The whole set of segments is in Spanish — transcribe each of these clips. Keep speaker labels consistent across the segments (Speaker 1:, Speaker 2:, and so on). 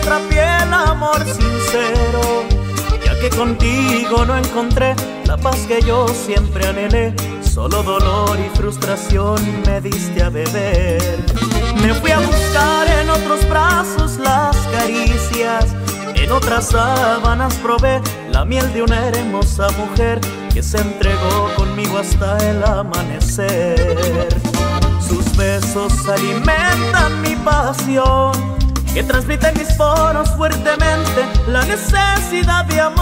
Speaker 1: otra piel amor sincero, ya que contigo no encontré la paz que yo siempre anhelé, solo dolor y frustración me diste a beber. Me fui a buscar en otros brazos las caricias, en otras sábanas probé la miel de una hermosa mujer que se entregó conmigo hasta el amanecer. Sus besos alimentan mi pasión que transmite mis poros fuertemente la necesidad de amor.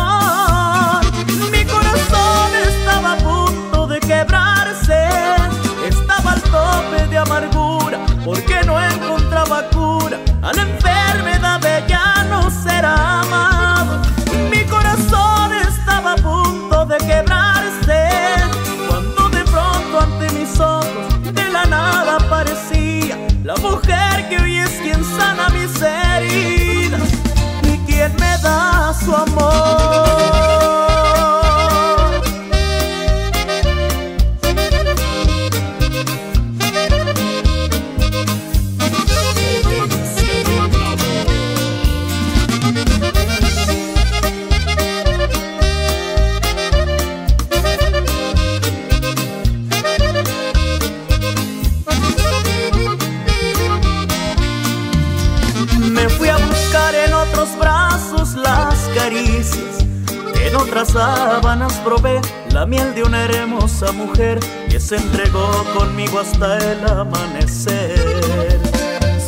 Speaker 1: En otras sábanas probé la miel de una hermosa mujer que se entregó conmigo hasta el amanecer.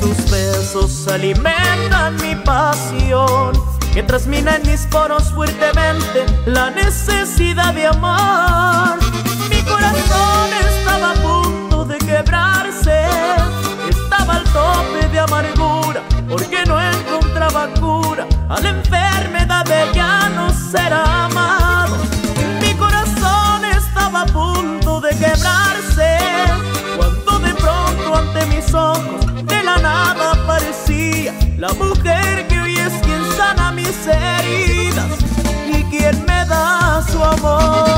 Speaker 1: Sus besos alimentan mi pasión, que transmina en mis poros fuertemente la necesidad de amar. a la enfermedad de ya no ser amado. Mi corazón estaba a punto de quebrarse cuando de pronto ante mis ojos de la nada aparecía la mujer que hoy es quien sana mis heridas y quien me da su amor.